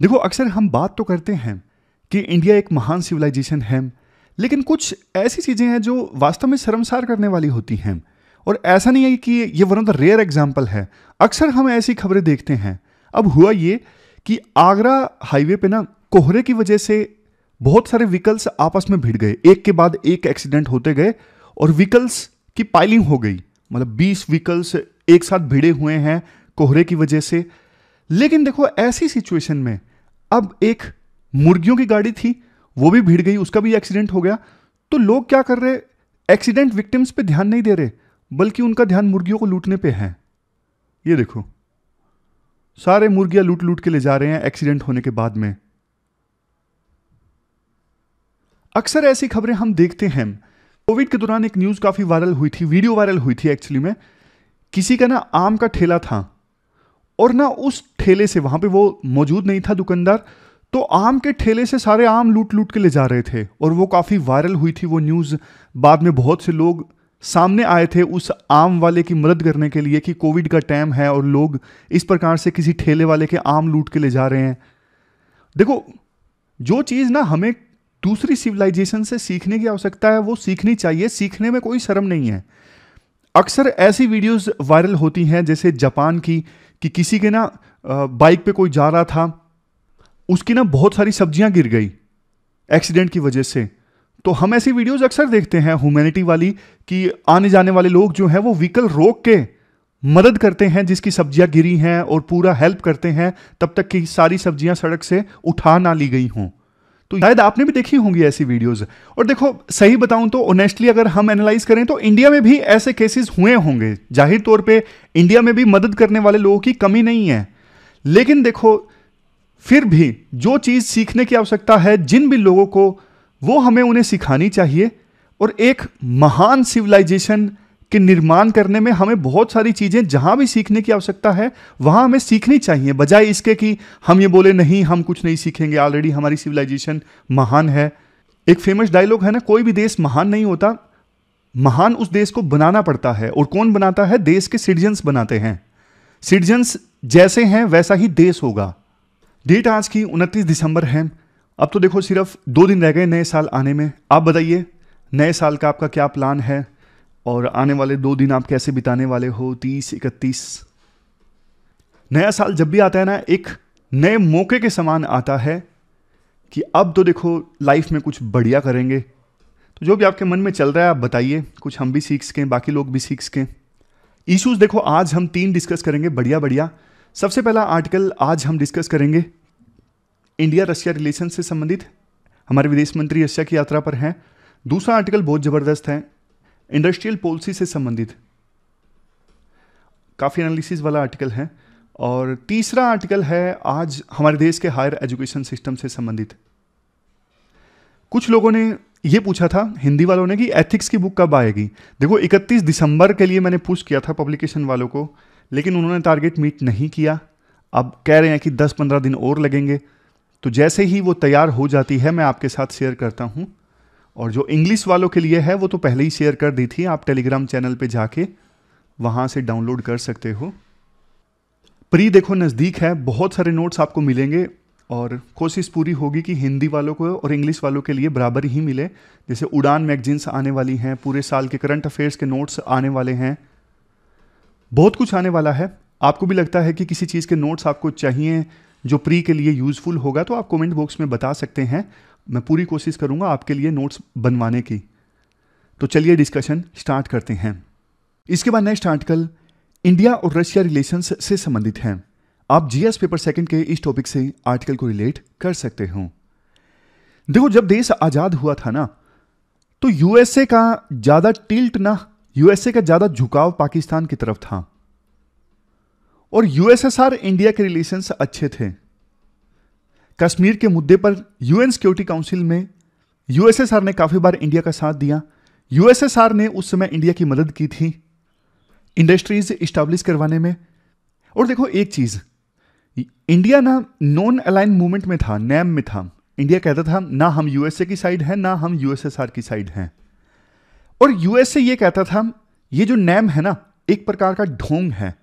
देखो, अक्सर हम बात तो करते हैं कि इंडिया एक महान सिविलाइजेशन है, लेकिन कुछ ऐसी चीज़ें हैं जो वास्तव में शर्मसार करने वाली होती हैं। और ऐसा नहीं है कि ये one of the rare example है। अक्सर हम ऐसी खबरें देखते हैं। अब हुआ ये कि आगरा हाईवे पे ना कोहरे की वजह से बहुत सारे व्हीकल्स आपस में भिड़ गए। एक के बाद एक एक्सीडेंट होते गए और व्हीकल्स की पाइलिंग हो गई। मतलब 20 व्हीकल्स एक साथ भिड़े हुए हैं कोहरे की वजह से। लेकिन देखो, ऐसी सिचुएशन में अब एक मुर्गियों की गाड़ी थी, वो भी भिड़ गई, उसका भी एक्सीडेंट हो गया। तो लोग क्या कर रहे? एक्सीडेंट विक्टिम्स पे ध्यान नहीं दे रहे, बल्कि उनका ध्यान मुर्गियों को लूटने पे है। ये देखो, सारे मुर्गियाँ लूट लूट के ले जा रहे हैं एक्सीडेंट होने के बाद में। अक्सर ऐसी खबरें हम देखते हैं। कोविड के दौरान एक न्यूज़ काफ़ी वायरल हुई थी, वीडियो वायरल हुई थी एक्चुअली में। किसी का ना आम का ठेला था। और ना उस ठेले से, वहाँ पे वो मौजूद नहीं था दुकानदार तो आम के ठेले से सारे आम लूट लूट के ले जा रहे थे। और वो काफ़ी वायरल हुई थी वो न्यूज़। बाद में बहुत से लोग सामने आए थे उस आम वाले की मदद करने के लिए कि कोविड का टाइम है और लोग इस प्रकार से किसी ठेले वाले के आम लूट के ले जा रहे हैं। देखो, जो चीज़ ना हमें दूसरी सिविलाइजेशन से सीखने की आवश्यकता है, वो सीखनी चाहिए। सीखने में कोई शर्म नहीं है। अक्सर ऐसी वीडियोस वायरल होती हैं, जैसे जापान की कि किसी के ना बाइक पे कोई जा रहा था, उसकी ना बहुत सारी सब्ज़ियाँ गिर गई एक्सीडेंट की वजह से। तो हम ऐसी वीडियोस अक्सर देखते हैं ह्यूमैनिटी वाली कि आने जाने वाले लोग जो हैं वो व्हीकल रोक के मदद करते हैं, जिसकी सब्ज़ियाँ गिरी हैं और पूरा हेल्प करते हैं, तब तक कि सारी सब्ज़ियाँ सड़क से उठा ना ली गई हों। तो शायद आपने भी देखी होंगी ऐसी वीडियोस और देखो, सही बताऊँ तो ऑनेस्टली अगर हम एनालाइज करें तो इंडिया में भी ऐसे केसेस हुए होंगे। ज़ाहिर तौर पे इंडिया में भी मदद करने वाले लोगों की कमी नहीं है। लेकिन देखो, फिर भी जो चीज़ सीखने की आवश्यकता है, जिन भी लोगों को, वो हमें उन्हें सिखानी चाहिए। और एक महान सिविलाइजेशन के निर्माण करने में हमें बहुत सारी चीज़ें जहाँ भी सीखने की आवश्यकता है, वहाँ हमें सीखनी चाहिए। बजाय इसके कि हम ये बोले, नहीं, हम कुछ नहीं सीखेंगे। ऑलरेडी हमारी सिविलाइजेशन महान है। एक फ़ेमस डायलॉग है ना, कोई भी देश महान नहीं होता। महान उस देश को बनाना पड़ता है। और कौन बनाता है? देश के सिटीजन्स बनाते हैं। सिटीजन्स जैसे हैं, वैसा ही देश होगा। डेट आज की उनतीस दिसंबर है। अब तो देखो, सिर्फ़ दो दिन रह गए नए साल आने में। आप बताइए, नए साल का आपका क्या प्लान है? और आने वाले दो दिन आप कैसे बिताने वाले हो? तीस, इकतीस। नया साल जब भी आता है ना, एक नए मौके के समान आता है कि अब तो देखो लाइफ में कुछ बढ़िया करेंगे। तो जो भी आपके मन में चल रहा है, आप बताइए। कुछ हम भी सीख सकें, बाकी लोग भी सीख सकें। इश्यूज़ देखो, आज हम तीन डिस्कस करेंगे, बढ़िया बढ़िया। सबसे पहला आर्टिकल आज हम डिस्कस करेंगे। इंडिया रशिया रिलेशन से संबंधित। हमारे विदेश मंत्री रशिया की यात्रा पर हैं। दूसरा आर्टिकल बहुत ज़बरदस्त है। इंडस्ट्रियल पॉलिसी से संबंधित। काफ़ी एनालिसिस वाला आर्टिकल है और तीसरा आर्टिकल है आज हमारे देश के हायर एजुकेशन सिस्टम से संबंधित। कुछ लोगों ने ये पूछा था, हिंदी वालों ने कि एथिक्स की बुक कब आएगी? देखो 31 दिसंबर के लिए मैंने पुश किया था पब्लिकेशन वालों को, लेकिन उन्होंने टारगेट मीट नहीं किया। अब कह रहे हैं कि 10-15 दिन और लगेंगे। तो जैसे ही वो तैयार हो जाती है, मैं आपके साथ शेयर करता हूँ। और जो इंग्लिश वालों के लिए है, वो तो पहले ही शेयर कर दी थी, आप टेलीग्राम चैनल पे जाके वहाँ से डाउनलोड कर सकते हो। प्री देखो, नज़दीक है, बहुत सारे नोट्स आपको मिलेंगे और कोशिश पूरी होगी कि हिंदी वालों को और इंग्लिश वालों के लिए बराबर ही मिले। जैसे उड़ान मैगजीन्स आने वाली हैं, पूरे साल के करंट अफेयर्स के नोट्स आने वाले हैं। बहुत कुछ आने वाला है। आपको भी लगता है कि किसी चीज़ के नोट्स आपको चाहिए, जो प्री के लिए यूज़फुल होगा तो आप कमेंट बॉक्स में बता सकते हैं। मैं पूरी कोशिश करूँगा आपके लिए नोट्स बनवाने की। तो चलिए डिस्कशन स्टार्ट करते हैं। इसके बाद नेक्स्ट आर्टिकल इंडिया और रशिया रिलेशंस से संबंधित हैं। आप जीएस पेपर सेकंड के इस टॉपिक से आर्टिकल को रिलेट कर सकते हो। देखो, जब देश आज़ाद हुआ था ना तो यूएसए का ज़्यादा टिल्ट ना यूएसए का ज़्यादा झुकाव पाकिस्तान की तरफ़ था। और यूएसएसआर इंडिया के रिलेशंस अच्छे थे। कश्मीर के मुद्दे पर यूएन सिक्योरिटी काउंसिल में यूएसएसआर ने काफ़ी बार इंडिया का साथ दिया। यूएसएसआर ने उस समय इंडिया की मदद की थी, इंडस्ट्रीज़ इस्टेब्लिश करवाने में। और देखो एक चीज़, इंडिया ना नॉन अलाइन मूवमेंट में था, नैम में था। इंडिया कहता था, ना हम यूएसए की साइड है, ना हम यूएसएसआर की साइड हैं। और यूएसए ये कहता था, ये जो नैम है ना, एक प्रकार का ढोंग है।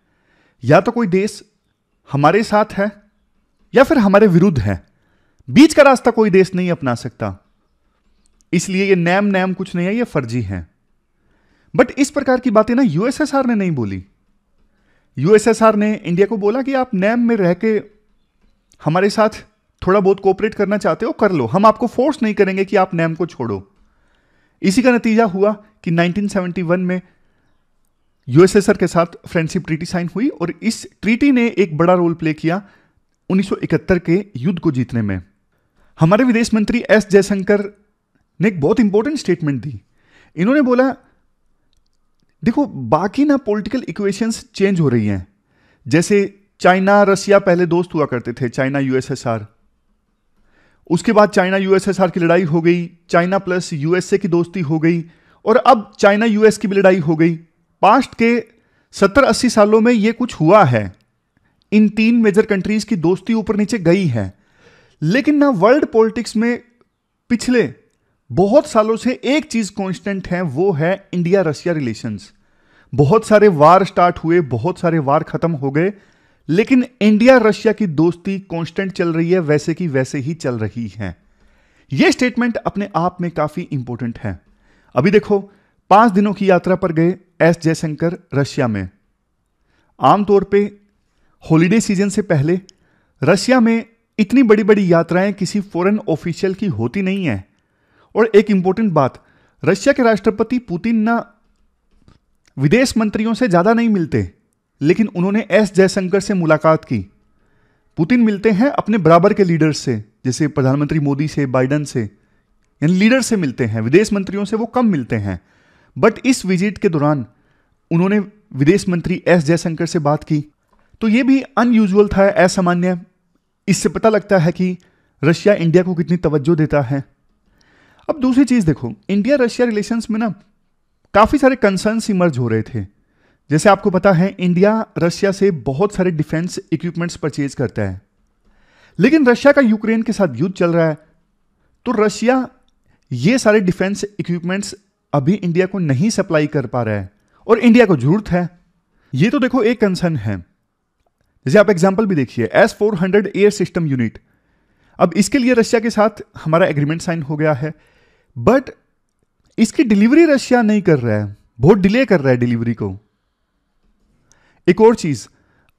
या तो कोई देश हमारे साथ है या फिर हमारे विरुद्ध है। बीच का रास्ता कोई देश नहीं अपना सकता। इसलिए ये नैम नैम कुछ नहीं है, ये फर्जी है। बट इस प्रकार की बातें ना यूएसएसआर ने नहीं बोली। यूएसएसआर ने इंडिया को बोला कि आप नैम में रह के हमारे साथ थोड़ा बहुत कोऑपरेट करना चाहते हो, कर लो। हम आपको फोर्स नहीं करेंगे कि आप नैम को छोड़ो। इसी का नतीजा हुआ कि 1971 में यूएसएसआर के साथ फ्रेंडशिप ट्रीटी साइन हुई और इस ट्रीटी ने एक बड़ा रोल प्ले किया 1971 के युद्ध को जीतने में। हमारे विदेश मंत्री एस जयशंकर ने एक बहुत इंपॉर्टेंट स्टेटमेंट दी। इन्होंने बोला, देखो, बाकी ना पॉलिटिकल इक्वेशंस चेंज हो रही हैं। जैसे चाइना रसिया पहले दोस्त हुआ करते थे, चाइना यूएसएसआर उसके बाद चाइना यूएसएसआर की लड़ाई हो गई, चाइना प्लस यूएसए की दोस्ती हो गई, और अब चाइना यूएस की भी लड़ाई हो गई। पास्ट के सत्तर, अस्सी सालों में यह कुछ हुआ है। इन तीन मेजर कंट्रीज़ की दोस्ती ऊपर नीचे गई है। लेकिन ना वर्ल्ड पॉलिटिक्स में पिछले बहुत सालों से एक चीज़ कांस्टेंट है, वो है इंडिया रशिया रिलेशंस बहुत सारे वार स्टार्ट हुए, बहुत सारे वार खत्म हो गए, लेकिन इंडिया रशिया की दोस्ती कांस्टेंट चल रही है, वैसे की वैसे ही चल रही है। यह स्टेटमेंट अपने आप में काफ़ी इंपॉर्टेंट है। अभी देखो, पाँच दिनों की यात्रा पर गए एस जयशंकर, रशिया में। आमतौर पे हॉलीडे सीज़न से पहले, रशिया में इतनी बड़ी बड़ी यात्राएँ किसी फॉरेन ऑफिशियल की होती नहीं है। और एक इंपॉर्टेंट बात, रशिया के राष्ट्रपति पुतिन ना विदेश मंत्रियों से ज़्यादा नहीं मिलते, लेकिन उन्होंने एस जयशंकर से मुलाकात की। पुतिन मिलते हैं अपने बराबर के लीडर्स से, जैसे प्रधानमंत्री मोदी से, बाइडन से, यानी लीडर से मिलते हैं, विदेश मंत्रियों से वो कम मिलते हैं। बट इस विज़िट के दौरान उन्होंने विदेश मंत्री एस जयशंकर से बात की। तो ये भी अनयूजुअल था, असामान्य। इससे पता लगता है कि रशिया इंडिया को कितनी तवज्जो देता है। अब दूसरी चीज़ देखो इंडिया रशिया रिलेशंस में ना काफ़ी सारे कंसर्न्स इमर्ज हो रहे थे। जैसे आपको पता है इंडिया रशिया से बहुत सारे डिफेंस इक्विपमेंट्स परचेज करता है। लेकिन रशिया का यूक्रेन के साथ युद्ध चल रहा है तो रशिया ये सारे डिफेंस इक्विपमेंट्स अभी इंडिया को नहीं सप्लाई कर पा रहा है। और इंडिया को ज़रूरत है। ये तो देखो, एक कंसर्न है। जैसे आप एग्ज़ाम्पल भी देखिए S four hundred air system unit अब इसके लिए रशिया के साथ हमारा एग्रीमेंट साइन हो गया है बट इसकी डिलीवरी रशिया नहीं कर रहा है, बहुत डिले कर रहा है डिलीवरी को। एक और चीज़,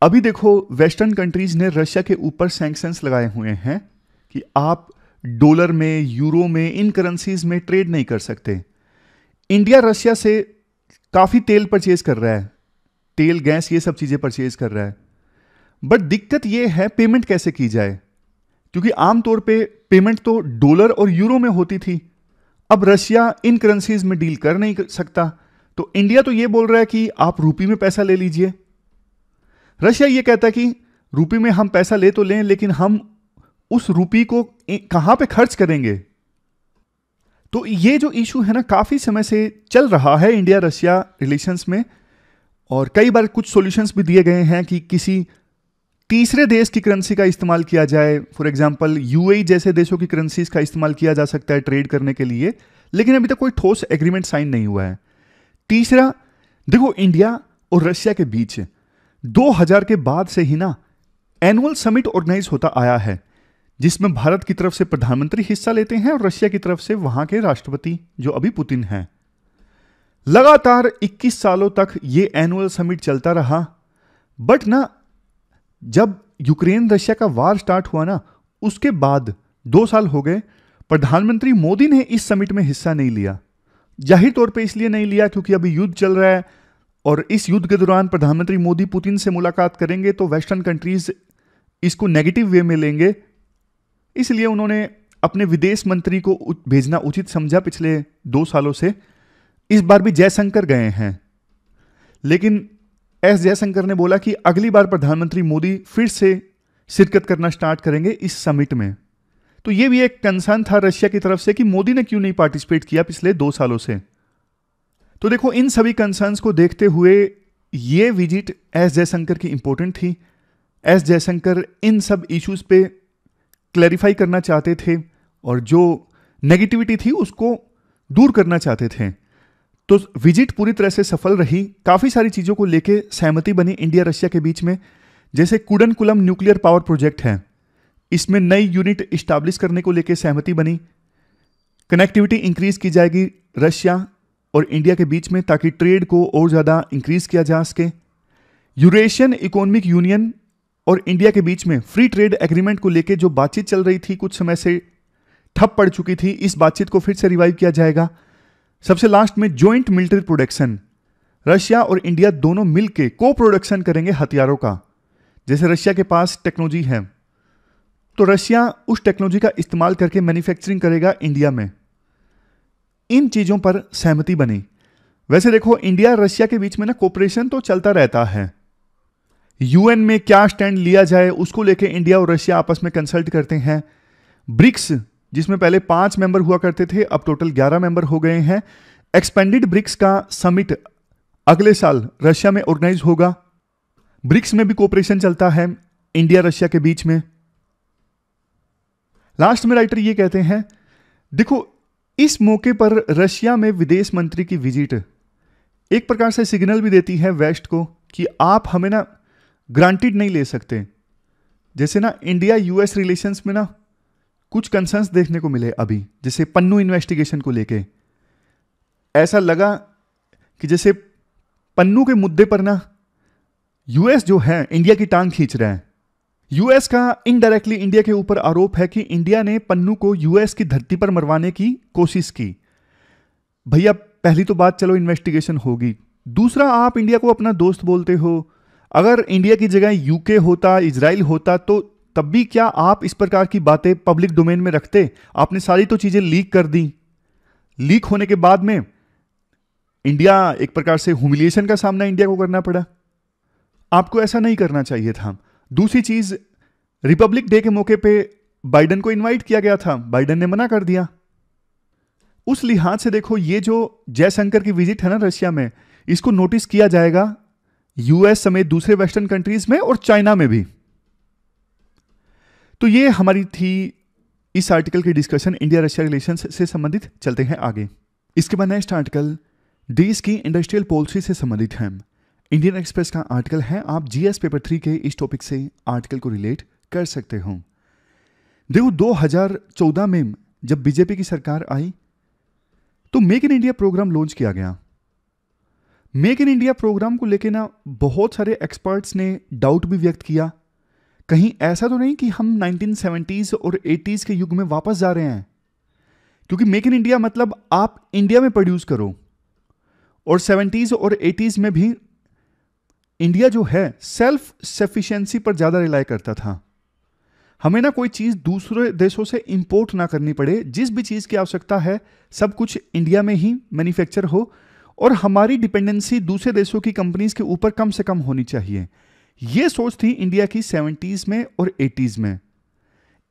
अभी देखो वेस्टर्न कंट्रीज़ ने रशिया के ऊपर सैंक्शंस लगाए हुए हैं कि आप डॉलर में यूरो में, इन करेंसीज में ट्रेड नहीं कर सकते। इंडिया रशिया से काफ़ी तेल परचेज कर रहा है, तेल गैस ये सब चीज़ें परचेज कर रहा है। बट दिक्कत यह है पेमेंट कैसे की जाए? क्योंकि आमतौर पे पेमेंट तो डॉलर और यूरो में होती थी। अब रशिया इन करेंसीज में डील कर नहीं सकता। तो इंडिया तो ये बोल रहा है कि आप रूपी में पैसा ले लीजिए। रशिया ये कहता है कि रूपी में हम पैसा ले तो लें, लेकिन हम उस रूपी को कहाँ पे खर्च करेंगे? तो ये जो इशू है ना, काफ़ी समय से चल रहा है इंडिया रशिया रिलेशंस में। और कई बार कुछ सॉल्यूशंस भी दिए गए हैं कि किसी तीसरे देश की करेंसी का इस्तेमाल किया जाए फॉर एग्जांपल यूएई जैसे देशों की करेंसीज का इस्तेमाल किया जा सकता है ट्रेड करने के लिए, लेकिन अभी तक कोई ठोस एग्रीमेंट साइन नहीं हुआ है। तीसरा, देखो इंडिया और रशिया के बीच 2000 के बाद से ही ना एनुअल समिट ऑर्गेनाइज होता आया है, जिसमें भारत की तरफ़ से प्रधानमंत्री हिस्सा लेते हैं और रशिया की तरफ़ से वहाँ के राष्ट्रपति, जो अभी पुतिन हैं। लगातार 21 सालों तक ये एनुअल समिट चलता रहा बट ना जब यूक्रेन रशिया का वार स्टार्ट हुआ ना, उसके बाद दो साल हो गए, प्रधानमंत्री मोदी ने इस समिट में हिस्सा नहीं लिया। ज़ाहिर तौर पे इसलिए नहीं लिया क्योंकि अभी युद्ध चल रहा है और इस युद्ध के दौरान प्रधानमंत्री मोदी पुतिन से मुलाकात करेंगे तो वेस्टर्न कंट्रीज़ इसको नेगेटिव वे में लेंगे। इसलिए उन्होंने अपने विदेश मंत्री को भेजना उचित समझा पिछले दो सालों से। इस बार भी जयशंकर गए हैं। लेकिन एस जयशंकर ने बोला कि अगली बार प्रधानमंत्री मोदी फिर से शिरकत करना स्टार्ट करेंगे इस समिट में। तो यह भी एक कंसर्न था रशिया की तरफ़ से कि मोदी ने क्यों नहीं पार्टिसिपेट किया पिछले दो सालों से। तो देखो, इन सभी कंसर्न्स को देखते हुए ये विज़िट एस जयशंकर की इंपॉर्टेंट थी। एस जयशंकर इन सब इश्यूज़ पे क्लैरिफाई करना चाहते थे और जो नेगेटिविटी थी उसको दूर करना चाहते थे। तो विज़िट पूरी तरह से सफल रही। काफ़ी सारी चीज़ों को लेके सहमति बनी इंडिया रशिया के बीच में, जैसे Kudankulam nuclear power project है। इसमें नई यूनिट स्टैब्लिश करने को लेकर सहमति बनी। कनेक्टिविटी इंक्रीज की जाएगी रशिया और इंडिया के बीच में ताकि ट्रेड को और ज़्यादा इंक्रीज किया जा सके। यूरेशियन इकोनॉमिक यूनियन और इंडिया के बीच में फ्री ट्रेड एग्रीमेंट को लेकर जो बातचीत चल रही थी कुछ समय से ठप पड़ चुकी थी, इस बातचीत को फिर से रिवाइव किया जाएगा। सबसे लास्ट में ज्वाइंट मिलिट्री प्रोडक्शन रशिया और इंडिया दोनों मिलकर को प्रोडक्शन करेंगे हथियारों का, जैसे रशिया के पास टेक्नोलॉजी है। तो रशिया उस टेक्नोलॉजी का इस्तेमाल करके मैन्युफैक्चरिंग करेगा इंडिया में। इन चीज़ों पर सहमति बनी। वैसे देखो, इंडिया रशिया के बीच में ना कोऑपरेशन तो चलता रहता है। यूएन में क्या स्टैंड लिया जाए, उसको लेके इंडिया और रशिया आपस में कंसल्ट करते हैं। ब्रिक्स जिसमें पहले पाँच मेंबर हुआ करते थे, अब टोटल ग्यारह मेंबर हो गए हैं। एक्सपेंडेड ब्रिक्स का समिट अगले साल रशिया में ऑर्गेनाइज होगा। ब्रिक्स में भी कोऑपरेशन चलता है इंडिया रशिया के बीच में। लास्ट में राइटर ये कहते हैं, देखो, इस मौके पर रशिया में विदेश मंत्री की विज़िट एक प्रकार से सिग्नल भी देती है वेस्ट को कि आप हमें ना ग्रांटेड नहीं ले सकते। जैसे ना इंडिया यूएस रिलेशंस में ना कुछ कंसर्न्स देखने को मिले अभी, जैसे पन्नू इन्वेस्टिगेशन को लेके। ऐसा लगा कि जैसे पन्नू के मुद्दे पर ना यूएस जो है इंडिया की टांग खींच रहा है। यूएस का इनडायरेक्टली इंडिया के ऊपर आरोप है कि इंडिया ने पन्नू को यूएस की धरती पर मरवाने की कोशिश की। भैया, पहली तो बात चलो इन्वेस्टिगेशन होगी। दूसरा, आप इंडिया को अपना दोस्त बोलते हो। अगर इंडिया की जगह यूके होता इसराइल होता तो तब भी क्या आप इस प्रकार की बातें पब्लिक डोमेन में रखते? आपने सारी तो चीज़ें लीक कर दी। लीक होने के बाद में इंडिया एक प्रकार से हुमिलिएशन का सामना इंडिया को करना पड़ा। आपको ऐसा नहीं करना चाहिए था। दूसरी चीज़ रिपब्लिक डे के मौके पे बाइडन को इनवाइट किया गया था। बाइडन ने मना कर दिया। उस लिहाज से देखो, ये जो जयशंकर की विज़िट है ना रशिया में, इसको नोटिस किया जाएगा यूएस समेत दूसरे वेस्टर्न कंट्रीज़ में और चाइना में भी। तो ये हमारी थी इस आर्टिकल की डिस्कशन इंडिया रशिया रिलेशन से संबंधित। चलते हैं आगे। इसके बाद नेक्स्ट आर्टिकल देश की इंडस्ट्रियल पॉलिसी से संबंधित है। इंडियन एक्सप्रेस का आर्टिकल है, आप जीएस पेपर थ्री के इस टॉपिक से आर्टिकल को रिलेट कर सकते हो। देखो 2014 में जब बीजेपी की सरकार आई तो make in India programme launch किया गया। मेक इन इंडिया प्रोग्राम को लेकर ना बहुत सारे एक्सपर्ट्स ने डाउट भी व्यक्त किया। कहीं ऐसा तो नहीं कि हम 1970s और 80s के युग में वापस जा रहे हैं। क्योंकि मेक इन इंडिया मतलब आप इंडिया में प्रोड्यूस करो। और 70s और 80s में भी इंडिया जो है सेल्फ सफिशियंसी पर ज़्यादा रिलाई करता था। हमें ना कोई चीज़ दूसरे देशों से इंपोर्ट ना करनी पड़े। जिस भी चीज़ की आवश्यकता है, सब कुछ इंडिया में ही मैन्युफैक्चर हो। और हमारी डिपेंडेंसी दूसरे देशों की कंपनीज़ के ऊपर कम से कम होनी चाहिए। ये सोच थी इंडिया की सेवेंटीज में और एटीज में।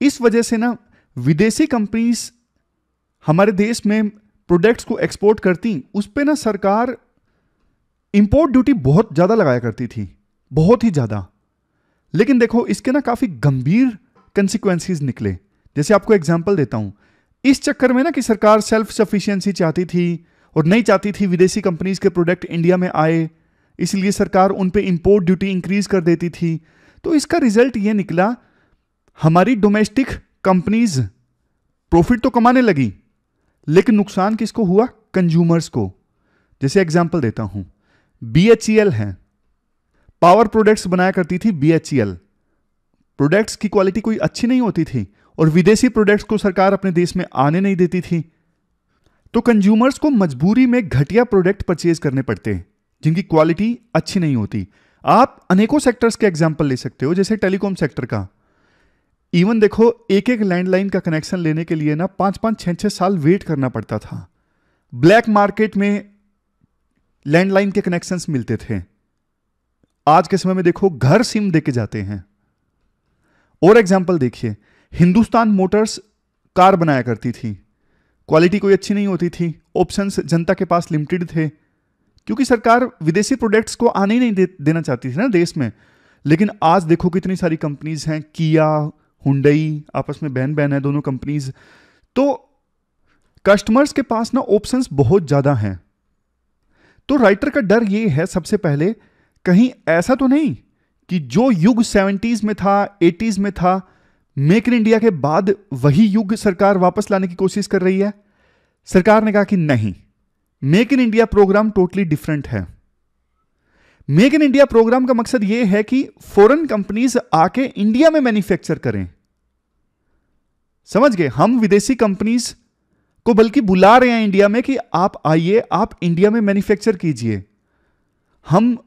इस वजह से ना, विदेशी कंपनीज़ हमारे देश में प्रोडक्ट्स को एक्सपोर्ट करती, उस पर ना सरकार इंपोर्ट ड्यूटी बहुत ज़्यादा लगाया करती थी, बहुत ही ज़्यादा। लेकिन देखो, इसके ना काफ़ी गंभीर कंसिक्वेंसीज निकले। जैसे आपको एग्ज़ाम्पल देता हूँ, इस चक्कर में ना कि सरकार सेल्फ सफिशियंसी चाहती थी और नहीं चाहती थी विदेशी कंपनीज़ के प्रोडक्ट इंडिया में आए इसलिए सरकार उन पे इंपोर्ट ड्यूटी इंक्रीज कर देती थी। तो इसका रिज़ल्ट ये निकला, हमारी डोमेस्टिक कंपनीज़ प्रॉफिट तो कमाने लगी, लेकिन नुकसान किसको हुआ? कंज्यूमर्स को। जैसे एग्ज़ाम्पल देता हूँ बी है। पावर प्रोडक्ट्स बनाया करती थी बी प्रोडक्ट्स की क्वालिटी कोई अच्छी नहीं होती थी और विदेशी प्रोडक्ट्स को सरकार अपने देश में आने नहीं देती थी। तो कंज्यूमर्स को मजबूरी में घटिया प्रोडक्ट परचेज करने पड़ते। हैं जिनकी क्वालिटी अच्छी नहीं होती। आप अनेकों सेक्टर्स के एग्ज़ाम्पल ले सकते हो, जैसे टेलीकॉम सेक्टर का। इवन देखो एक एक लैंडलाइन का कनेक्शन लेने के लिए ना पाँच पाँच छह छह साल वेट करना पड़ता था। ब्लैक मार्केट में लैंडलाइन के कनेक्शंस मिलते थे। आज के समय में देखो, घर सिम देके जाते हैं। और एग्ज़ाम्पल देखिए, हिंदुस्तान मोटर्स कार बनाया करती थी। क्वालिटी कोई अच्छी नहीं होती थी। ऑप्शंस जनता के पास लिमिटेड थे। क्योंकि सरकार विदेशी प्रोडक्ट्स को आने ही नहीं दे, देना चाहती थी ना देश में। लेकिन आज देखो कितनी सारी कंपनीज़ हैं किया हुंडई आपस में बहन बहन है दोनों कंपनीज़ तो कस्टमर्स के पास ना ऑप्शंस बहुत ज़्यादा हैं। तो राइटर का डर ये है सबसे पहले कहीं ऐसा तो नहीं कि जो युग सेवेंटीज में था एटीज में था मेक इन इंडिया के बाद वही युग सरकार वापस लाने की कोशिश कर रही है? सरकार ने कहा कि नहीं। Make in India programme totally different है। मेक इन इंडिया प्रोग्राम का मकसद यह है कि फॉरेन कंपनीज़ आके इंडिया में मैन्युफैक्चर करें। समझ गए? हम विदेशी कंपनीज़ को बल्कि बुला रहे हैं इंडिया में कि आप आइए, आप इंडिया में मैन्युफैक्चर कीजिए। हम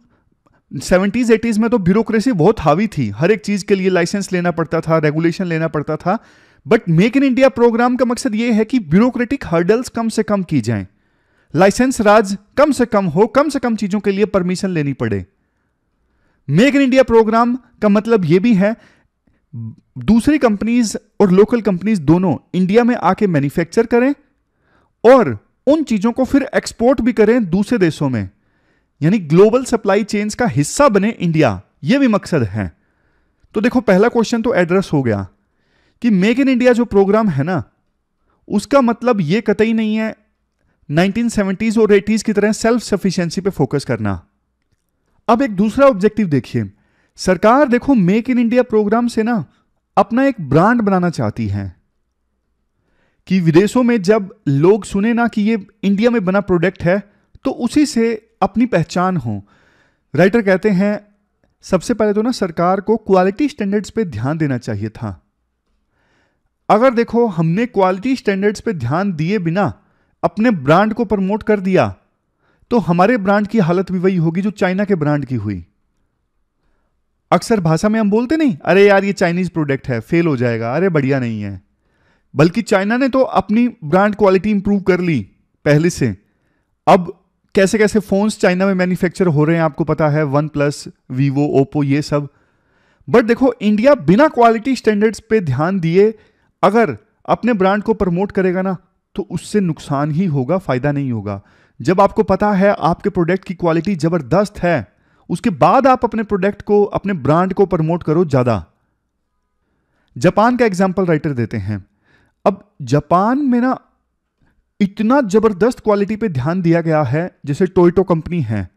सेवेंटीज एटीज में तो ब्यूरोक्रेसी बहुत हावी थी। हर एक चीज़ के लिए लाइसेंस लेना पड़ता था रेगुलेशन लेना पड़ता था। But make in India programme का मकसद यह है कि ब्यूरोक्रेटिक हर्डल्स कम से कम की जाएँ। लाइसेंस राज कम से कम हो, कम से कम चीज़ों के लिए परमिशन लेनी पड़े। मेक इन इंडिया प्रोग्राम का मतलब यह भी है, दूसरी कंपनीज़ और लोकल कंपनीज़ दोनों इंडिया में आके मैन्युफैक्चर करें और उन चीज़ों को फिर एक्सपोर्ट भी करें दूसरे देशों में। यानी ग्लोबल सप्लाई चेन्स का हिस्सा बने इंडिया यह भी मकसद है। तो देखो, पहला क्वेश्चन तो एड्रेस हो गया कि मेक इन इंडिया जो प्रोग्राम है ना, उसका मतलब यह कतई नहीं है 1970s और 80s की तरह सेल्फ सफिशिएंसी पे फोकस करना। अब एक दूसरा ऑब्जेक्टिव देखिए। सरकार देखो मेक इन इंडिया प्रोग्राम से ना अपना एक ब्रांड बनाना चाहती है। कि विदेशों में जब लोग सुने ना कि ये इंडिया में बना प्रोडक्ट है तो उसी से अपनी पहचान हो। राइटर कहते हैं, सबसे पहले तो ना सरकार को क्वालिटी स्टैंडर्ड्स पे ध्यान देना चाहिए था। अगर देखो, हमने क्वालिटी स्टैंडर्ड्स पे ध्यान दिए बिना अपने ब्रांड को प्रमोट कर दिया तो हमारे ब्रांड की हालत भी वही होगी जो चाइना के ब्रांड की हुई। अक्सर भाषा में हम बोलते नहीं, अरे यार, ये चाइनीज़ प्रोडक्ट है, फेल हो जाएगा, अरे बढ़िया नहीं है। बल्कि चाइना ने तो अपनी ब्रांड क्वालिटी इंप्रूव कर ली पहले से। अब कैसे कैसे फोन्स चाइना में मैन्युफैक्चर हो रहे हैं, आपको पता है वन प्लस वीवो, ओप्पो, ये सब। बट देखो, इंडिया बिना क्वालिटी स्टैंडर्ड्स पे ध्यान दिए अगर अपने ब्रांड को प्रमोट करेगा ना तो उससे नुकसान ही होगा, फ़ायदा नहीं होगा। जब आपको पता है आपके प्रोडक्ट की क्वालिटी ज़बरदस्त है, उसके बाद आप अपने प्रोडक्ट को, अपने ब्रांड को प्रमोट करो ज़्यादा। जापान का एग्ज़ाम्पल राइटर देते हैं। अब जापान में ना इतना ज़बरदस्त क्वालिटी पे ध्यान दिया गया है, जैसे टोयोटो कंपनी है,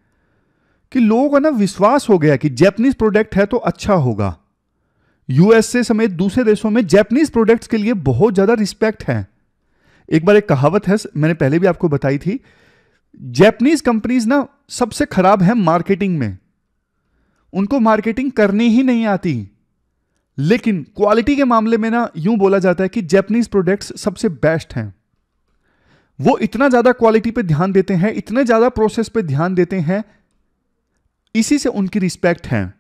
कि लोगों का ना विश्वास हो गया कि जैपनीज प्रोडक्ट है तो अच्छा होगा। यूएसए समेत दूसरे देशों में जैपनीज प्रोडक्ट्स के लिए बहुत ज़्यादा रिस्पेक्ट है। एक बार एक कहावत है, मैंने पहले भी आपको बताई थी। जैपनीज कंपनीज़ ना सबसे खराब है मार्केटिंग में। उनको मार्केटिंग करनी ही नहीं आती। लेकिन क्वालिटी के मामले में ना यूँ बोला जाता है कि जैपनीज प्रोडक्ट्स सबसे बेस्ट हैं। वो इतना ज़्यादा क्वालिटी पे ध्यान देते हैं, इतने ज़्यादा प्रोसेस पे ध्यान देते हैं, इसी से उनकी रिस्पेक्ट है।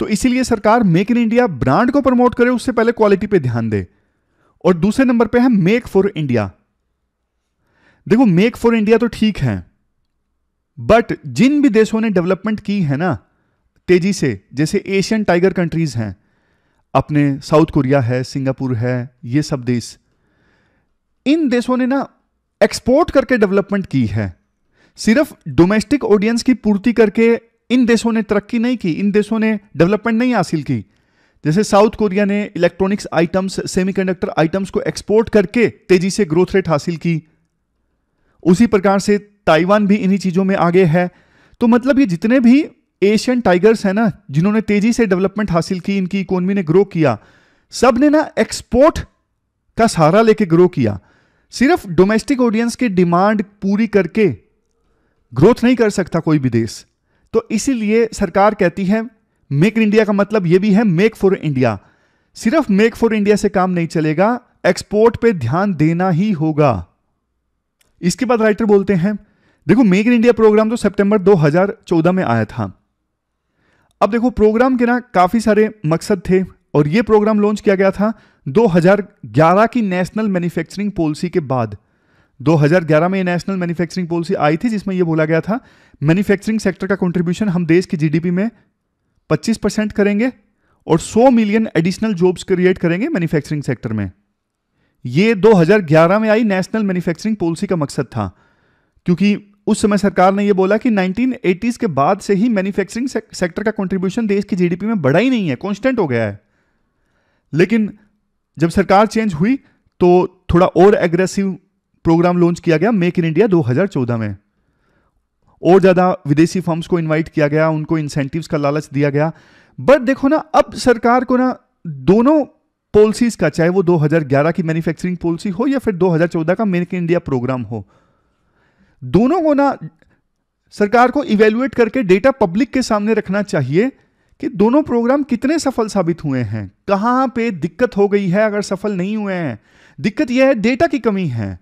तो इसीलिए सरकार मेक इन इंडिया ब्रांड को प्रमोट करे, उससे पहले क्वालिटी पे ध्यान दे। और दूसरे नंबर पे है मेक फॉर इंडिया देखो मेक फॉर इंडिया तो ठीक है बट जिन भी देशों ने डेवलपमेंट की है ना, तेज़ी से, जैसे एशियन टाइगर कंट्रीज़ हैं, अपने साउथ कोरिया है सिंगापुर है, ये सब देश, इन देशों ने ना एक्सपोर्ट करके डेवलपमेंट की है। सिर्फ़ डोमेस्टिक ऑडियंस की पूर्ति करके इन देशों ने तरक्की नहीं की, इन देशों ने डेवलपमेंट नहीं हासिल की। जैसे साउथ कोरिया ने इलेक्ट्रॉनिक्स आइटम्स सेमीकंडक्टर आइटम्स को एक्सपोर्ट करके तेज़ी से ग्रोथ रेट हासिल की। उसी प्रकार से ताइवान भी इन्हीं चीज़ों में आगे है। तो मतलब ये जितने भी एशियन टाइगर्स हैं ना, जिन्होंने तेज़ी से डेवलपमेंट हासिल की, इनकी इकोनॉमी ने ग्रो किया, सबने ना एक्सपोर्ट का सहारा लेके ग्रो किया। सिर्फ़ डोमेस्टिक ऑडियंस की डिमांड पूरी करके ग्रोथ नहीं कर सकता कोई भी देश। तो इसीलिए सरकार कहती है मेक इन इंडिया का मतलब यह भी है मेक फॉर इंडिया सिर्फ़ मेक फॉर इंडिया से काम नहीं चलेगा एक्सपोर्ट पे ध्यान देना ही होगा. इसके बाद राइटर बोलते हैं, देखो मेक इन इंडिया प्रोग्राम तो सितंबर 2014 में आया था. अब देखो प्रोग्राम के ना काफ़ी सारे मकसद थे और यह प्रोग्राम लॉन्च किया गया था 2011 की नेशनल मैन्युफैक्चरिंग पॉलिसी के बाद. 2011 में नेशनल मैन्युफैक्चरिंग पॉलिसी आई थी जिसमें यह बोला गया था मैन्युफैक्चरिंग सेक्टर का कंट्रीब्यूशन हम देश की जीडीपी में 25 परसेंट करेंगे और 100 मिलियन एडिशनल जॉब्स क्रिएट करेंगे मैन्युफैक्चरिंग सेक्टर में। यह 2011 में आई नेशनल मैन्युफैक्चरिंग पॉलिसी का मकसद था, क्योंकि उस समय सरकार ने यह बोला कि 1980s के बाद से ही मैन्युफैक्चरिंग सेक्टर का कंट्रीब्यूशन देश की जीडीपी में बढ़ा ही नहीं है कांस्टेंट हो गया है। लेकिन जब सरकार चेंज हुई तो थोड़ा और एग्रेसिव प्रोग्राम लॉन्च किया गया मेक इन इंडिया 2014 में। और ज़्यादा विदेशी फर्म्स को इनवाइट किया गया, उनको इंसेंटिव्स का लालच दिया गया। बट देखो ना, अब सरकार को ना दोनों पॉलिसीज़ का, चाहे वो 2011 की मैन्युफैक्चरिंग पॉलिसी हो या फिर 2014 का मेक इन इंडिया प्रोग्राम हो, दोनों को ना सरकार को इवेल्युएट करके डेटा पब्लिक के सामने रखना चाहिए कि दोनों प्रोग्राम कितने सफल साबित हुए हैं। कहाँ पे दिक्कत हो गई है अगर सफल नहीं हुए हैं? दिक्कत यह है डेटा की कमी है।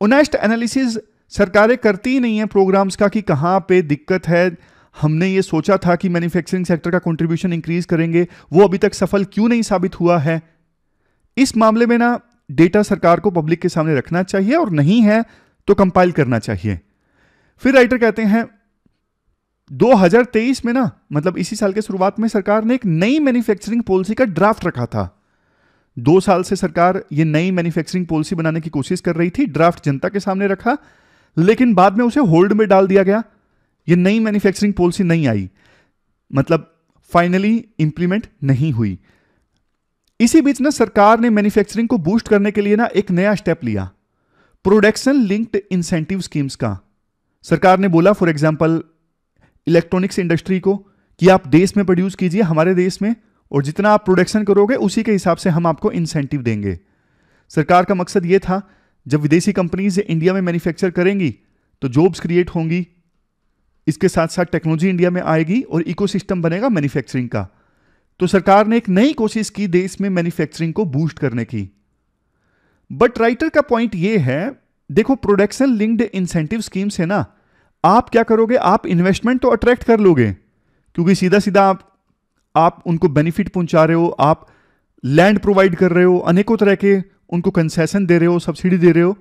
ओनेस्ट एनालिसिस सरकारें करती ही नहीं है प्रोग्राम्स का कि कहाँ पे दिक्कत है। हमने ये सोचा था कि मैन्युफैक्चरिंग सेक्टर का कंट्रीब्यूशन इंक्रीज करेंगे। वो अभी तक सफल क्यों नहीं साबित हुआ है? इस मामले में ना डेटा सरकार को पब्लिक के सामने रखना चाहिए और नहीं है तो कंपाइल करना चाहिए। फिर राइटर कहते हैं 2023 में ना मतलब इसी साल के शुरुआत में सरकार ने एक नई मैन्युफैक्चरिंग पॉलिसी का ड्राफ्ट रखा था। दो साल से सरकार ये नई मैन्युफैक्चरिंग पॉलिसी बनाने की कोशिश कर रही थी। ड्राफ्ट जनता के सामने रखा। लेकिन बाद में उसे होल्ड में डाल दिया गया। ये नई मैन्युफैक्चरिंग पॉलिसी नहीं आई। मतलब फाइनली इंप्लीमेंट नहीं हुई। इसी बीच ना सरकार ने मैन्युफैक्चरिंग को बूस्ट करने के लिए ना एक नया स्टेप लिया। प्रोडक्शन लिंक्ड इंसेंटिव स्कीम्स का। सरकार ने बोला फॉर एग्जांपल इलेक्ट्रॉनिक्स इंडस्ट्री को कि आप देश में प्रोड्यूस कीजिए, हमारे देश में, और जितना आप प्रोडक्शन करोगे, उसी के हिसाब से हम आपको इंसेंटिव देंगे। सरकार का मकसद यह था जब विदेशी कंपनीज़ इंडिया में मैन्युफैक्चर करेंगी तो जॉब्स क्रिएट होंगी। इसके साथ साथ टेक्नोलॉजी इंडिया में आएगी और इकोसिस्टम बनेगा मैन्युफैक्चरिंग का। तो सरकार ने एक नई कोशिश की देश में मैन्युफैक्चरिंग को बूस्ट करने की। बट राइटर का पॉइंट यह है, देखो, प्रोडक्शन लिंक्ड इंसेंटिव स्कीम्स है ना। आप क्या करोगे? आप इन्वेस्टमेंट तो अट्रैक्ट कर लोगे, क्योंकि सीधा सीधा आप आप उनको बेनिफिट पहुँचा रहे हो, आप लैंड प्रोवाइड कर रहे हो, अनेकों तरह के उनको कंसेशन दे रहे हो सब्सिडी दे रहे हो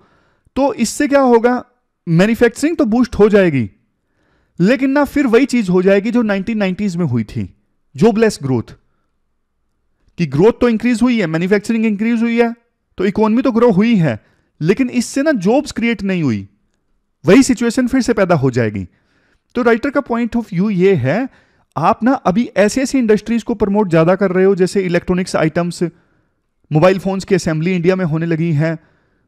तो इससे क्या होगा? मैन्युफैक्चरिंग तो बूस्ट हो जाएगी, लेकिन ना फिर वही चीज़ हो जाएगी जो 1990s में हुई थी जॉबलेस ग्रोथ कि ग्रोथ तो इंक्रीज हुई है मैन्युफैक्चरिंग इंक्रीज हुई है तो इकोनॉमी तो ग्रो हुई है, लेकिन इससे ना जॉब्स क्रिएट नहीं हुई। वही सिचुएशन फिर से पैदा हो जाएगी। तो राइटर का पॉइंट ऑफ़ व्यू ये है, आप ना अभी ऐसी ऐसी इंडस्ट्रीज़ को प्रमोट ज़्यादा कर रहे हो, जैसे इलेक्ट्रॉनिक्स आइटम्स मोबाइल फोन्स की असेंबली इंडिया में होने लगी है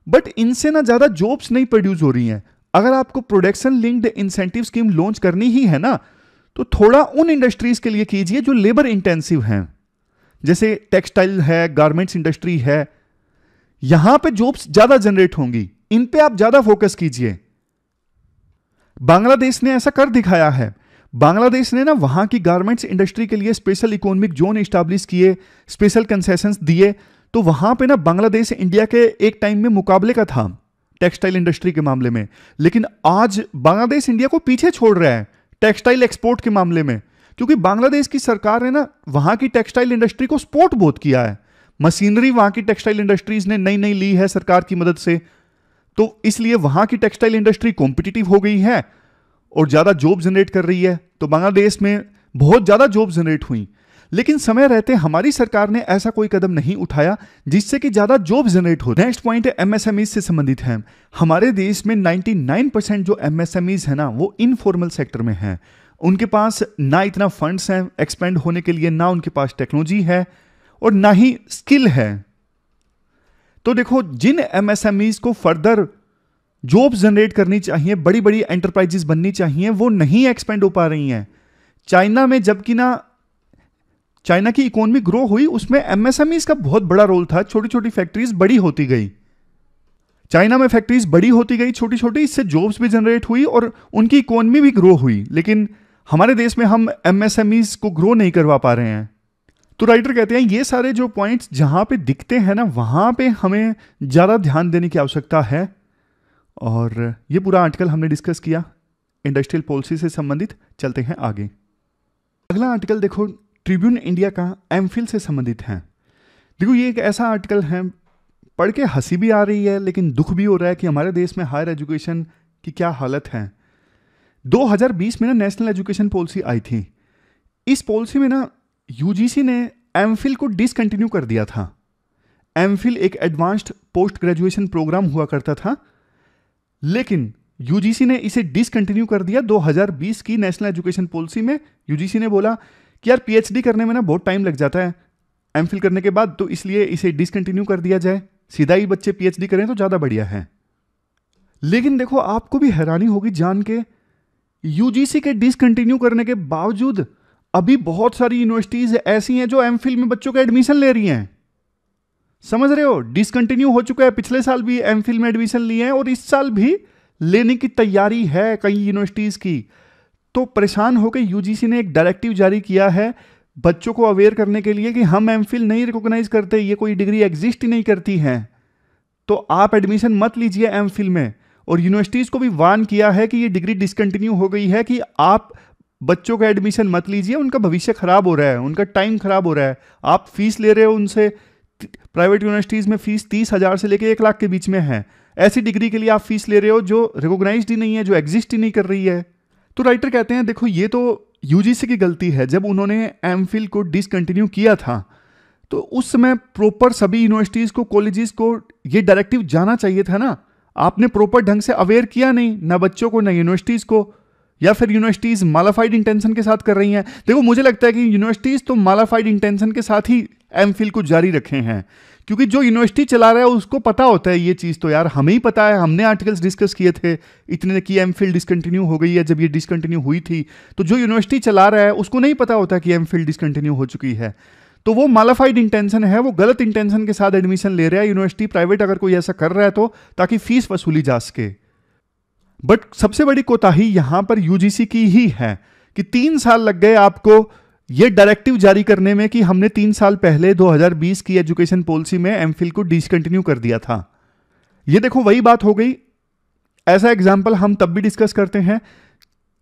बट इनसे ना ज़्यादा जॉब्स नहीं प्रोड्यूस हो रही हैं। अगर आपको production linked incentive scheme launch करनी ही है ना तो थोड़ा उन इंडस्ट्रीज़ के लिए कीजिए जो लेबर इंटेंसिव हैं। जैसे टेक्सटाइल है गारमेंट्स इंडस्ट्री है, यहाँ पे जॉब्स ज़्यादा जनरेट होंगी। इन पे आप ज़्यादा फोकस कीजिए। बांग्लादेश ने ऐसा कर दिखाया है। बांग्लादेश ने ना वहाँ की गारमेंट्स इंडस्ट्री के लिए स्पेशल इकोनॉमिक जोन स्टैब्लिश किए स्पेशल कंसेशंस दिए तो वहाँ पे ना बांग्लादेश इंडिया के एक टाइम में मुकाबले का था, टेक्सटाइल इंडस्ट्री के मामले में। लेकिन आज बांग्लादेश इंडिया को पीछे छोड़ रहा है, टेक्सटाइल एक्सपोर्ट के मामले में। क्योंकि बांग्लादेश की सरकार ने ना वहाँ की टेक्सटाइल इंडस्ट्री को सपोर्ट बहुत किया है। मशीनरी वहाँ की टेक्सटाइल इंडस्ट्रीज़ ने नई नई ली है सरकार की मदद से। तो इसलिए वहाँ की टेक्सटाइल इंडस्ट्री कॉम्पिटिटिव हो गई है और ज़्यादा जॉब जनरेट कर रही है। तो बांग्लादेश में बहुत ज़्यादा जॉब जनरेट हुई। लेकिन समय रहते हमारी सरकार ने ऐसा कोई कदम नहीं उठाया जिससे कि ज़्यादा जॉब जनरेट हो। नेक्स्ट पॉइंट एमएसएमई से संबंधित है। हमारे देश में 99 परसेंट जो एमएसएमईज है ना, वो इनफॉर्मल सेक्टर में है। उनके पास ना इतना फंड्स हैं एक्सपेंड होने के लिए, ना उनके पास टेक्नोलॉजी है और ना ही स्किल है। तो देखो, जिन एमएसएमईज को फर्दर जॉब जनरेट करनी चाहिए बड़ी बड़ी एंटरप्राइजेस बननी चाहिए, वो नहीं एक्सपेंड हो पा रही हैं। चाइना में जबकि ना चाइना की इकोनॉमी ग्रो हुई, उसमें एमएसएमईज का बहुत बड़ा रोल था। छोटी छोटी फैक्ट्रीज बड़ी होती गई। चाइना में फैक्ट्रीज बड़ी होती गई छोटी छोटी इससे जॉब्स भी जनरेट हुई और उनकी इकोनॉमी भी ग्रो हुई। लेकिन हमारे देश में हम एमएसएमईज को ग्रो नहीं करवा पा रहे हैं। तो राइटर कहते हैं, ये सारे जो पॉइंट्स जहाँ पे दिखते हैं ना, वहाँ पे हमें ज़्यादा ध्यान देने की आवश्यकता है। और ये पूरा आर्टिकल हमने डिस्कस किया। इंडस्ट्रियल पॉलिसी से संबंधित। चलते हैं आगे। अगला आर्टिकल देखो ट्रिब्यून इंडिया का एम से संबंधित है। देखो, ये एक ऐसा आर्टिकल है, पढ़ के हँसी भी आ रही है, लेकिन दुख भी हो रहा है कि हमारे देश में हायर एजुकेशन की क्या हालत है। 2020 में ना नेशनल एजुकेशन पॉलिसी आई थी। इस पॉलिसी में ना यूजीसी ने एम को डिसकंटिन्यू कर दिया था। एम एक एडवांस्ड पोस्ट ग्रेजुएशन प्रोग्राम हुआ करता था, लेकिन यूजीसी ने इसे डिसकंटिन्यू कर दिया। 2020 की नेशनल एजुकेशन पॉलिसी में यूजीसी ने बोला कि यार पीएचडी करने में ना बहुत टाइम लग जाता है। एम करने के बाद तो इसलिए इसे डिसकंटिन्यू कर दिया जाए। सीधा ही बच्चे पीएचडी करें तो ज़्यादा बढ़िया है। लेकिन देखो, आपको भी हैरानी होगी जान के। यूजीसी के डिसकंटिन्यू करने के बावजूद अभी बहुत सारी यूनिवर्सिटीज ऐसी हैं जो एम में बच्चों का एडमिशन ले रही हैं। समझ रहे हो? डिसकंटिन्यू हो चुका है। पिछले साल भी एम में एडमिशन लिए हैं और इस साल भी लेने की तैयारी है कई यूनिवर्सिटीज़ की। तो परेशान होकर यूजीसी ने एक डायरेक्टिव जारी किया है बच्चों को अवेयर करने के लिए कि हम एम नहीं रिकॉग्नाइज करते, ये कोई डिग्री एग्जिस्ट ही नहीं करती है। तो आप एडमिशन मत लीजिए एम में। और यूनिवर्सिटीज़ को भी वार्न किया है कि ये डिग्री डिसकंटिन्यू हो गई है कि आप बच्चों का एडमिशन मत लीजिए, उनका भविष्य खराब हो रहा है, उनका टाइम खराब हो रहा है। आप फ़ीस ले रहे हो उनसे प्राइवेट यूनिवर्सिटीज़ में फ़ीस तीस हज़ार से लेकर एक लाख के बीच में है। ऐसी डिग्री के लिए आप फ़ीस ले रहे हो जो रिकोगनाइज ही नहीं है, जो एग्जिस्ट ही नहीं कर रही है। तो राइटर कहते हैं, देखो, ये तो यूजीसी की गलती है, जब उन्होंने एम को डिसकंटिन्यू किया था तो उस समय प्रॉपर सभी यूनिवर्सिटीज़ को कॉलेजेस को ये डायरेक्टिव जाना चाहिए था ना। आपने प्रॉपर ढंग से अवेयर किया नहीं, ना बच्चों को, ना यूनिवर्सिटीज़ को, या फिर यूनिवर्सिटीज़ मालाफाइड इंटेंशन के साथ कर रही हैं। देखो, मुझे लगता है कि यूनिवर्सिटीज़ तो मालाफाइड इंटेंशन के साथ ही एम को जारी रखे हैं। क्योंकि जो यूनिवर्सिटी चला रहा है, उसको पता होता है ये चीज़ तो यार। हमें ही पता है, हमने आर्टिकल्स डिस्कस किए थे। इतने की एम फिल डिसकंटिन्यू हो गई है, जब ये डिसकंटिन्यू हुई थी। तो जो यूनिवर्सिटी चला रहा है, उसको नहीं पता होता कि एम फिल डिसकंटिन्यू हो चुकी है। तो वो मालाफाइड इंटेंशन है, वो गलत इंटेंशन के साथ एडमिशन ले रहा है। यूनिवर्सिटी प्राइवेट अगर कोई ऐसा कर रहा है तो ताकि फ़ीस वसूली जा सके। बट सबसे बड़ी कोताही यहाँ पर यूजीसी की ही है कि तीन साल लग गए आपको ये डायरेक्टिव जारी करने में कि हमने तीन साल पहले 2020 की एजुकेशन पॉलिसी में एम को डिसकंटिन्यू कर दिया था। ये देखो, वही बात हो गई। ऐसा एग्ज़ाम्पल हम तब भी डिस्कस करते हैं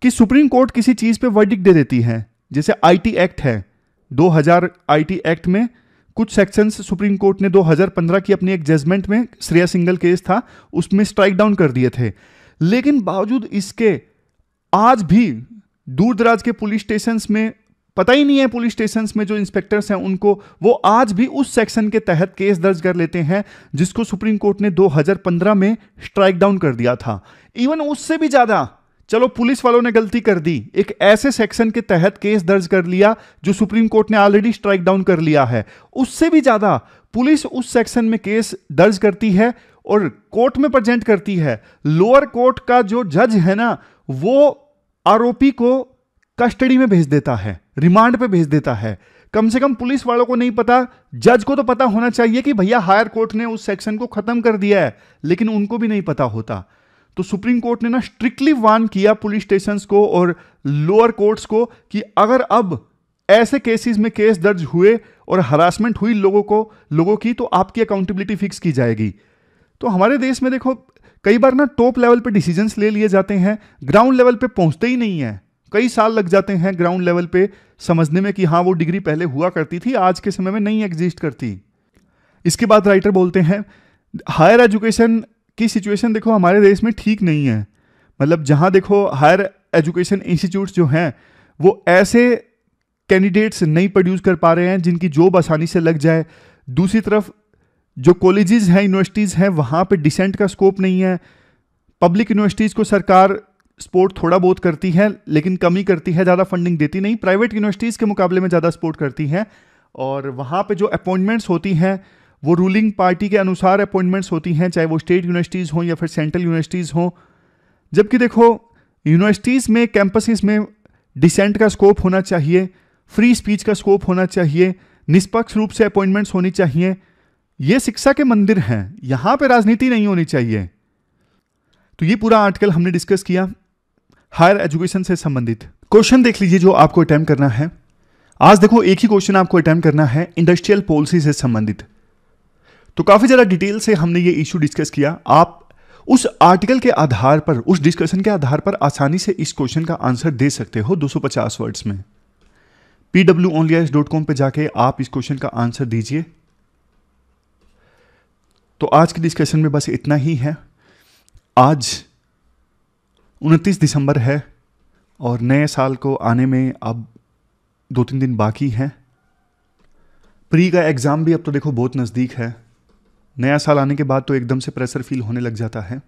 कि सुप्रीम कोर्ट किसी चीज़ पे वर्डिक दे देती है। जैसे आईटी एक्ट है। 2000 आईटी एक्ट में कुछ सेक्शंस सुप्रीम कोर्ट ने 2015 की अपनी एक जजमेंट में श्रेया सिंगल केस था, उसमें स्ट्राइक डाउन कर दिए थे। लेकिन बावजूद इसके, आज भी दूर दराज के पुलिस स्टेशन में पता ही नहीं है पुलिस स्टेशन में जो इंस्पेक्टर्स हैं उनको, वो आज भी उस सेक्शन के तहत केस दर्ज कर लेते हैं, जिसको सुप्रीम कोर्ट ने 2015 में स्ट्राइक डाउन कर दिया था। इवन उससे भी ज़्यादा, चलो पुलिस वालों ने गलती कर दी, एक ऐसे सेक्शन के तहत केस दर्ज कर लिया, जो सुप्रीम कोर्ट ने ऑलरेडी स्ट्राइक डाउन कर लिया है। उससे भी ज़्यादा, पुलिस उस सेक्शन में केस दर्ज करती है और कोर्ट में प्रेजेंट करती है। लोअर कोर्ट का जो जज है ना, वो आरोपी को कस्टडी में भेज देता है। रिमांड पे भेज देता है। कम से कम पुलिस वालों को नहीं पता, जज को तो पता होना चाहिए कि भैया हायर कोर्ट ने उस सेक्शन को खत्म कर दिया है, लेकिन उनको भी नहीं पता होता। तो सुप्रीम कोर्ट ने ना स्ट्रिक्टली वार्न किया पुलिस स्टेशन को और लोअर कोर्ट्स को कि अगर अब ऐसे केसेस में केस दर्ज हुए और हरासमेंट हुई लोगों को, लोगों की तो आपकी अकाउंटेबिलिटी फिक्स की जाएगी। तो हमारे देश में देखो, कई बार ना टॉप लेवल पे डिसीजंस ले लिए जाते हैं ग्राउंड लेवल पे पहुँचते ही नहीं है। कई साल लग जाते हैं ग्राउंड लेवल पे समझने में कि हाँ वो डिग्री पहले हुआ करती थी, आज के समय में नहीं एग्जिस्ट करती। इसके बाद राइटर बोलते हैं हायर एजुकेशन की सिचुएशन देखो, हमारे देश में ठीक नहीं है। मतलब जहाँ देखो हायर एजुकेशन इंस्टीट्यूट्स जो हैं, वो ऐसे कैंडिडेट्स नहीं प्रोड्यूस कर पा रहे हैं, जिनकी जॉब आसानी से लग जाए। दूसरी तरफ़, जो कॉलेजेस हैं यूनिवर्सिटीज़ हैं, वहाँ पे डिसेंट का स्कोप नहीं है। पब्लिक यूनिवर्सिटीज़ को सरकार सपोर्ट थोड़ा बहुत करती है, लेकिन कमी करती है, ज़्यादा फंडिंग देती नहीं। प्राइवेट यूनिवर्सिटीज़ के मुकाबले में ज़्यादा सपोर्ट करती हैं, और वहाँ पे जो अपॉइंटमेंट्स होती हैं, वो रूलिंग पार्टी के अनुसार अपॉइंटमेंट्स होती हैं, चाहे वो स्टेट यूनिवर्सिटीज़ हों या फिर सेंट्रल यूनिवर्सिटीज़ हों। जबकि देखो यूनिवर्सिटीज़ में कैंपसिस में डिसेंट का स्कोप होना चाहिए फ्री स्पीच का स्कोप होना चाहिए, निष्पक्ष रूप से अपॉइंटमेंट्स होनी चाहिए। ये शिक्षा के मंदिर हैं, यहाँ पर राजनीति नहीं होनी चाहिए। तो ये पूरा आर्टिकल हमने डिस्कस किया। हायर एजुकेशन से संबंधित। क्वेश्चन देख लीजिए जो आपको अटेम्प्ट करना है। आज देखो, एक ही क्वेश्चन आपको अटेम्प्ट करना है इंडस्ट्रियल पॉलिसी से संबंधित। तो काफ़ी ज़्यादा डिटेल से हमने ये इशू डिस्कस किया। आप उस आर्टिकल के आधार पर, उस डिस्कशन के आधार पर आसानी से इस क्वेश्चन का आंसर दे सकते हो 250 वर्ड्स में P W only dot com पर जाके आप इस क्वेश्चन का आंसर दीजिए। तो आज के डिस्कशन में बस इतना ही है। आज उनतीस दिसंबर है और नए साल को आने में अब दो तीन दिन बाकी हैं। प्री का एग्ज़ाम भी अब तो देखो बहुत नज़दीक है। नया साल आने के बाद तो एकदम से प्रेशर फील होने लग जाता है।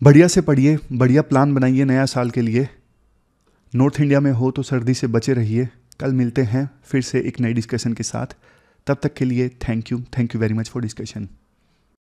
बढ़िया से पढ़िए, बढ़िया प्लान बनाइए नया साल के लिए। नॉर्थ इंडिया में हो तो सर्दी से बचे रहिए। कल मिलते हैं फिर से एक नई डिस्कशन के साथ। तब तक के लिए thank you thank you very much for discussion.